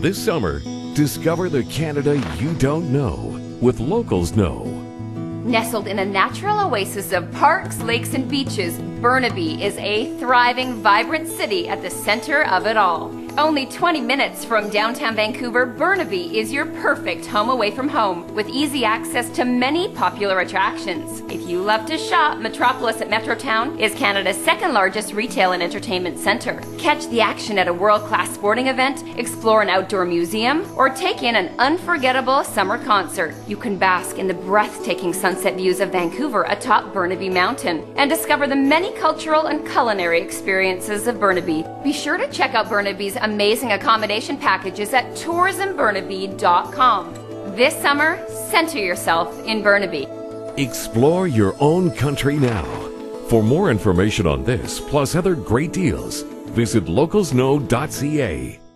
This summer, discover the Canada you don't know with Locals Know. Nestled in a natural oasis of parks, lakes, and beaches, Burnaby is a thriving, vibrant city at the center of it all. Only 20 minutes from downtown Vancouver, Burnaby is your perfect home away from home with easy access to many popular attractions. If you love to shop, Metropolis at Metrotown is Canada's second largest retail and entertainment center. Catch the action at a world class sporting event, explore an outdoor museum, or take in an unforgettable summer concert. You can bask in the breathtaking sunset views of Vancouver atop Burnaby Mountain and discover the many cultural and culinary experiences of Burnaby. Be sure to check out Burnaby's amazing accommodation packages at tourismburnaby.com. This summer, center yourself in Burnaby. Explore your own country now. For more information on this, plus other great deals, visit localsknow.ca.